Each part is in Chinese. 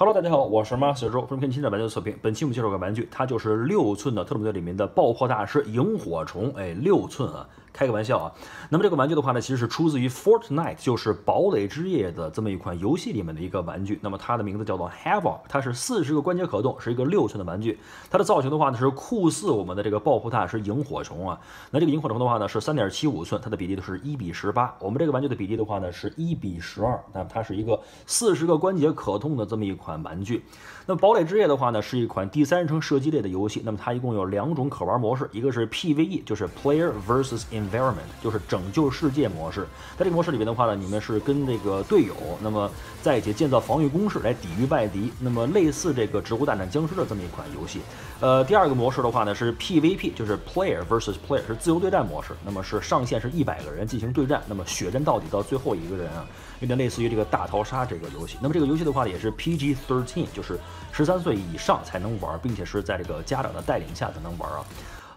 Hello，大家好，我是 Master 周，欢迎看今天的玩具测评。本期我们介绍个玩具，它就是六寸的特种部队里面的爆破大师萤火虫。哎，六寸啊，开个玩笑啊。那么这个玩具的话呢，其实是出自于 Fortnite，就是堡垒之夜的这么一款游戏里面的一个玩具。那么它的名字叫做 Havoc，它是四十个关节可动，是一个六寸的玩具。它的造型的话呢，是酷似我们的这个爆破大师萤火虫啊。那这个萤火虫的话呢，是三点七五寸，它的比例是一比十八。我们这个玩具的比例的话呢，是一比十二。那它是一个四十个关节可动的这么一款。款玩具，那么堡垒之夜的话呢，是一款第三人称射击类的游戏。那么它一共有两种可玩模式，一个是 PVE，就是 Player versus Environment，就是拯救世界模式。在这个模式里面的话呢，你们是跟这个队友，那么在一起建造防御工事来抵御外敌。那么类似这个植物大战僵尸的这么一款游戏。呃，第二个模式的话呢是 PVP，就是 Player versus Player，是自由对战模式。那么是上限是一百个人进行对战，那么血战到底到最后一个人啊，有点类似于这个大逃杀这个游戏。那么这个游戏的话呢，也是 PG。Thirteen 就是十三岁以上才能玩，并且是在这个家长的带领下才能玩啊。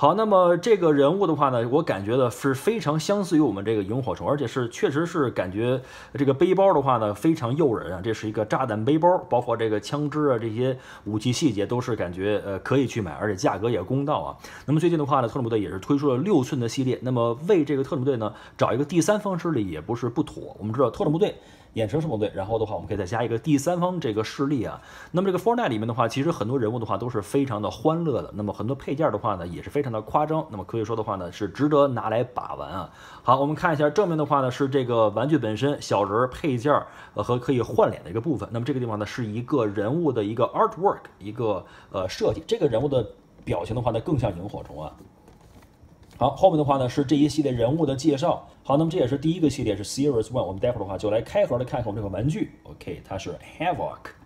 好，那么这个人物的话呢，我感觉的是非常相似于我们这个萤火虫，而且是确实是感觉这个背包的话呢非常诱人啊。这是一个炸弹背包，包括这个枪支啊这些武器细节都是感觉呃可以去买，而且价格也公道啊。那么最近的话呢，特种部队也是推出了六寸的系列，那么为这个特种部队呢找一个第三方势力也不是不妥。我们知道特种部队。衍生什么队？然后的话，我们可以再加一个第三方这个势力啊。那么这个 Fortnite 里面的话，其实很多人物的话都是非常的欢乐的。那么很多配件的话呢，也是非常的夸张。那么可以说的话呢，是值得拿来把玩啊。好，我们看一下正面的话呢，是这个玩具本身小人配件呃和可以换脸的一个部分。那么这个地方呢，是一个人物的一个 artwork 一个呃设计。这个人物的表情的话呢，更像萤火虫啊。好，后面的话呢是这一系列人物的介绍。好，那么这也是第一个系列是 Series One。我们待会儿的话就来开盒来看看我们这个玩具。OK，它是 Havoc。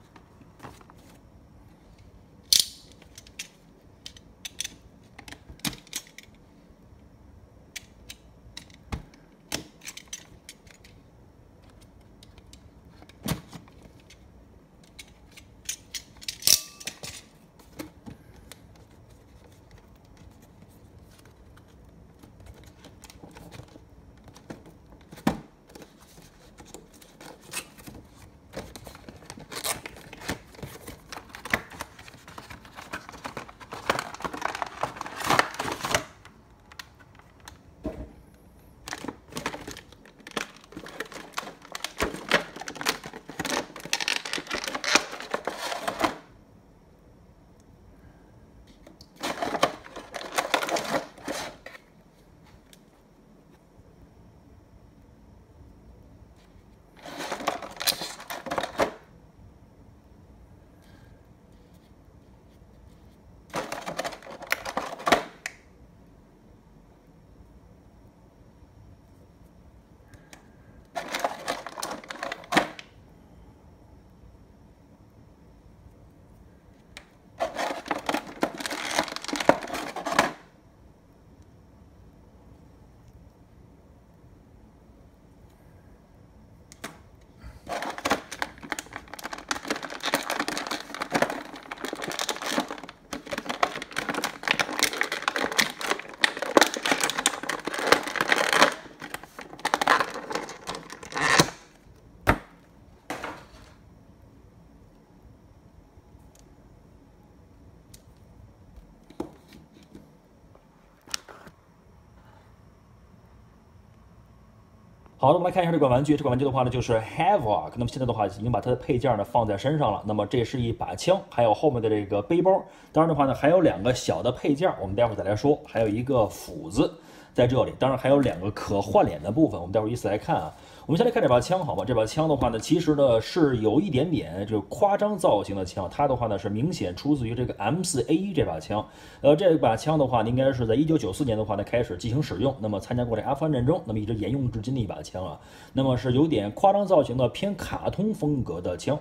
好的，我们来看一下这款玩具。这款玩具的话呢，就是 Havoc。那么现在的话，已经把它的配件呢放在身上了。那么这是一把枪，还有后面的这个背包。当然的话呢，还有两个小的配件，我们待会儿再来说。还有一个斧子在这里，当然还有两个可换脸的部分，我们待会儿依次来看啊。我们先来看这把枪，好吧？这把枪的话呢，其实呢是有一点点就夸张造型的枪。它的话呢是明显出自于这个 M4A1 这把枪。呃，这把枪的话，应该是在1994年的话呢开始进行使用，那么参加过这阿富汗战争，那么一直沿用至今的一把枪啊。那么是有点夸张造型的偏卡通风格的枪。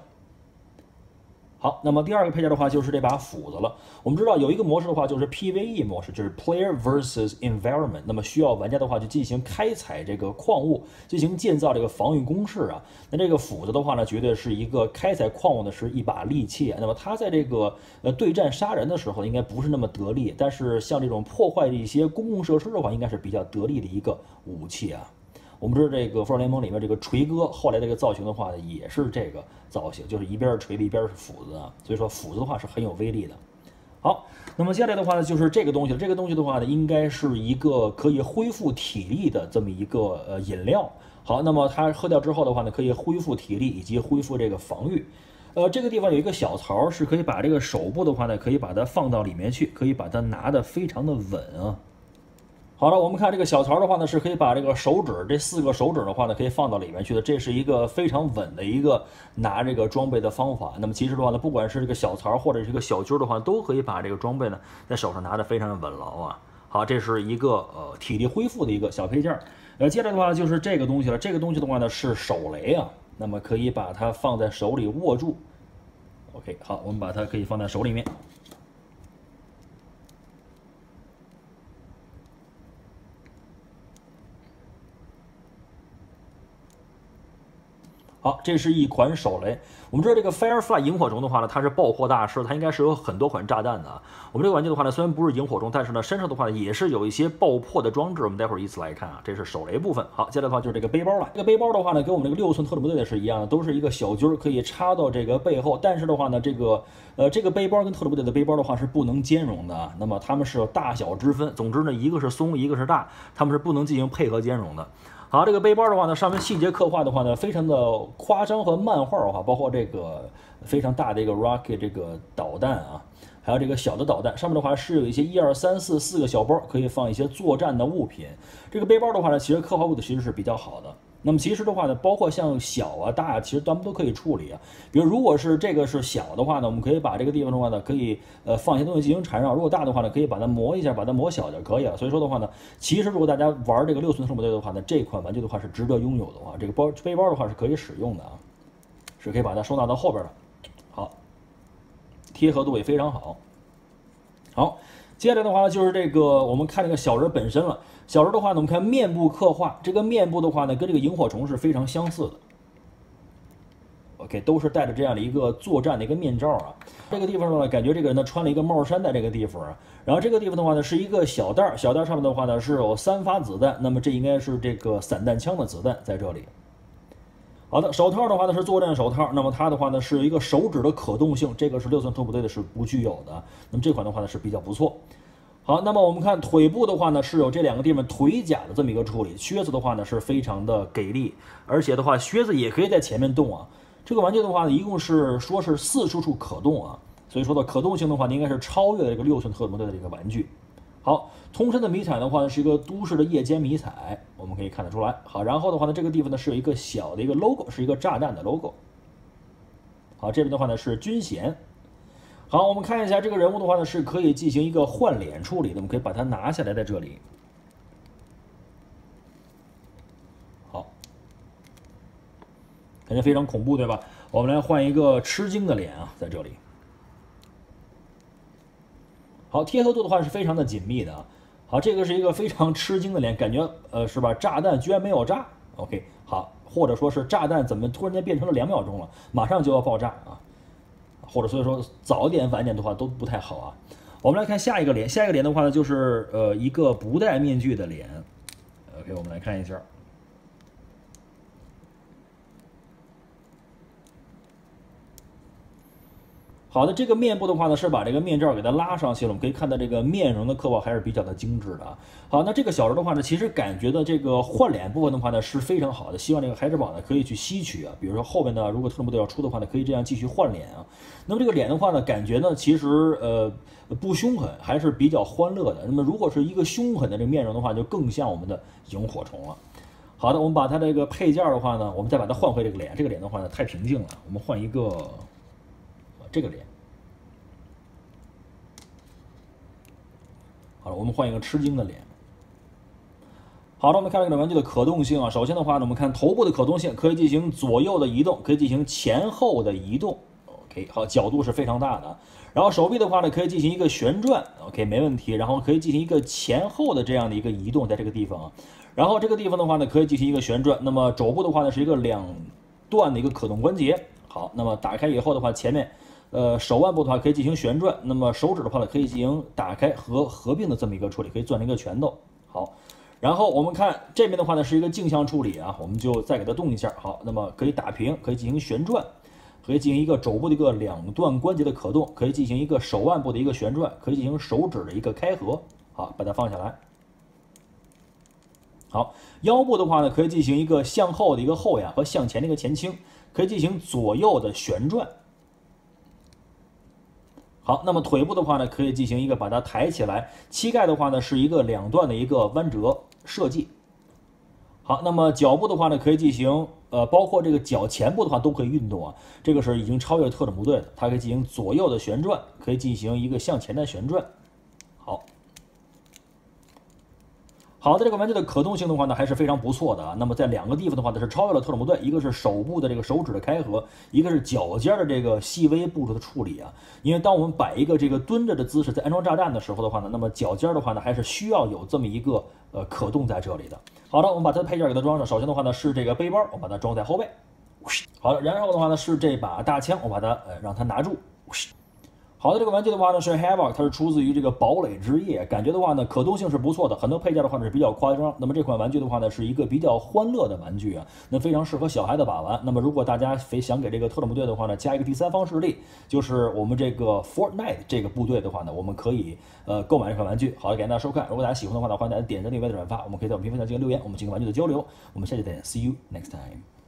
好，那么第二个配件的话就是这把斧子了。我们知道有一个模式的话就是 PVE 模式，就是 Player versus Environment。那么需要玩家的话就进行开采这个矿物，进行建造这个防御工事啊。那这个斧子的话呢，绝对是一个开采矿物的是一把利器。那么它在这个呃对战杀人的时候应该不是那么得力，但是像这种破坏一些公共设施的话，应该是比较得力的一个武器啊。我们知道这个《复仇联盟》里面这个锤哥后来这个造型的话呢，也是这个造型，就是一边是锤子，一边是斧子啊。所以说斧子的话是很有威力的。好，那么接下来的话呢，就是这个东西了。这个东西的话呢，应该是一个可以恢复体力的这么一个呃饮料。好，那么它喝掉之后的话呢，可以恢复体力以及恢复这个防御。呃，这个地方有一个小槽，是可以把这个手部的话呢，可以把它放到里面去，可以把它拿得非常的稳啊。好了，我们看这个小槽的话呢，是可以把这个手指这四个手指的话呢，可以放到里面去的。这是一个非常稳的一个拿这个装备的方法。那么其实的话呢，不管是这个小槽或者是一个小揪的话，都可以把这个装备呢在手上拿得非常的稳牢啊。好，这是一个呃体力恢复的一个小配件。呃，接着的话就是这个东西了。这个东西的话呢是手雷啊，那么可以把它放在手里握住。OK，好，我们把它可以放在手里面。好，这是一款手雷。我们知道这个 Firefly 萤火虫的话呢，它是爆破大师，它应该是有很多款炸弹的。我们这个玩具的话呢，虽然不是萤火虫，但是呢，身上的话呢也是有一些爆破的装置。我们待会儿依次来看啊，这是手雷部分。好，接着的话就是这个背包了。这个背包的话呢，跟我们这个六寸特种部队的是一样的，都是一个小军，可以插到这个背后。但是的话呢，这个呃，这个背包跟特种部队的背包的话是不能兼容的。那么它们是有大小之分。总之呢，一个是松，一个是大，它们是不能进行配合兼容的。好，这个背包的话呢，上面细节刻画的话呢，非常的夸张和漫画化，包括这个非常大的一个 rocket 这个导弹啊，还有这个小的导弹，上面的话是有一些一二三四四个小包，可以放一些作战的物品。这个背包的话呢，其实刻画物的其实是比较好的。那么其实的话呢，包括像小啊、大啊，其实咱们都可以处理啊。比如如果是这个是小的话呢，我们可以把这个地方的话呢，可以呃放一些东西进行缠绕；如果大的话呢，可以把它磨一下，把它磨小就可以了。所以说的话呢，其实如果大家玩这个六寸特种部队的话呢，这款玩具的话是值得拥有的话，这个包背包的话是可以使用的啊，是可以把它收纳到后边的。好，贴合度也非常好。好，接下来的话就是这个我们看这个小人本身了。小人的话呢，我们看面部刻画，这个面部的话呢，跟这个萤火虫是非常相似的。OK，都是戴着这样的一个作战的一个面罩啊。这个地方呢，感觉这个人呢穿了一个帽衫在这个地方啊。然后这个地方的话呢，是一个小袋儿，小袋儿上面的话呢是有三发子弹，那么这应该是这个散弹枪的子弹在这里。好的，手套的话呢是作战手套，那么它的话呢是一个手指的可动性，这个是六寸特部队的是不具有的。那么这款的话呢是比较不错。好，那么我们看腿部的话呢，是有这两个地方腿甲的这么一个处理。靴子的话呢，是非常的给力，而且的话，靴子也可以在前面动啊。这个玩具的话呢，一共是说是四处处可动啊，所以说的可动性的话，应该是超越了这个六寸特种队的这个玩具。好，通身的迷彩的话呢，是一个都市的夜间迷彩，我们可以看得出来。好，然后的话呢，这个地方呢是有一个小的一个 logo，是一个炸弹的 logo。好，这边的话呢是军衔。好，我们看一下这个人物的话呢，是可以进行一个换脸处理的。我们可以把它拿下来，在这里。好，感觉非常恐怖，对吧？我们来换一个吃惊的脸啊，在这里。好，贴合度的话是非常的紧密的啊。好，这个是一个非常吃惊的脸，感觉呃是吧？炸弹居然没有炸。OK，好，或者说是炸弹怎么突然间变成了两秒钟了，马上就要爆炸啊？或者所以说早一点晚一点的话都不太好啊。我们来看下一个脸，下一个脸的话呢，就是呃一个不戴面具的脸。OK，我们来看一下。好的，这个面部的话呢，是把这个面罩给它拉上去了。我们可以看到这个面容的刻画还是比较的精致的。好，那这个小人的话呢，其实感觉的这个换脸部分的话呢是非常好的。希望这个孩之宝呢可以去吸取啊。比如说后面呢，如果特种部队要出的话呢，可以这样继续换脸啊。那么这个脸的话呢，感觉呢其实呃不凶狠，还是比较欢乐的。那么如果是一个凶狠的这个面容的话，就更像我们的萤火虫了。好的，我们把它这个配件的话呢，我们再把它换回这个脸。这个脸的话呢太平静了，我们换一个。这个脸，好了，我们换一个吃惊的脸。好了，我们看这个玩具的可动性啊。首先的话呢，我们看头部的可动性，可以进行左右的移动，可以进行前后的移动。OK，好，角度是非常大的。然后手臂的话呢，可以进行一个旋转。OK，没问题。然后可以进行一个前后的这样的一个移动，在这个地方啊。然后这个地方的话呢，可以进行一个旋转。那么肘部的话呢，是一个两段的一个可动关节。好，那么打开以后的话，前面。呃，手腕部的话可以进行旋转，那么手指的话呢可以进行打开和合并的这么一个处理，可以攥成一个拳头。好，然后我们看这边的话呢，是一个镜像处理啊，我们就再给它动一下。好，那么可以打平，可以进行旋转，可以进行一个肘部的一个两段关节的可动，可以进行一个手腕部的一个旋转，可以进行手指的一个开合。好，把它放下来。好，腰部的话呢，可以进行一个向后的一个后仰和向前的一个前倾，可以进行左右的旋转。好，那么腿部的话呢，可以进行一个把它抬起来，膝盖的话呢是一个两段的一个弯折设计。好，那么脚部的话呢，可以进行呃，包括这个脚前部的话都可以运动啊。这个是已经超越特种部队的，它可以进行左右的旋转，可以进行一个向前的旋转。好。好的，这个玩具的可动性的话呢，还是非常不错的啊。那么在两个地方的话呢，是超越了特种部队，一个是手部的这个手指的开合，一个是脚尖的这个细微步骤的处理啊。因为当我们摆一个这个蹲着的姿势在安装炸弹的时候的话呢，那么脚尖的话呢，还是需要有这么一个呃可动在这里的。好的，我们把它的配件给它装上。首先的话呢，是这个背包，我把它装在后背。好的，然后的话呢，是这把大枪，我把它呃让它拿住。好的，这个玩具的话呢是 Havoc，它是出自于这个堡垒之夜，感觉的话呢可动性是不错的，很多配件的话呢是比较夸张。那么这款玩具的话呢是一个比较欢乐的玩具啊，那非常适合小孩子把玩。那么如果大家非想给这个特种部队的话呢加一个第三方势力，就是我们这个 Fortnite 这个部队的话呢，我们可以呃购买这款玩具。好的，感谢大家收看，如果大家喜欢的话呢，欢迎大家点赞、订阅、转发，我们可以在我们评论区进行留言，我们进行玩具的交流。我们下期再见，See you next time。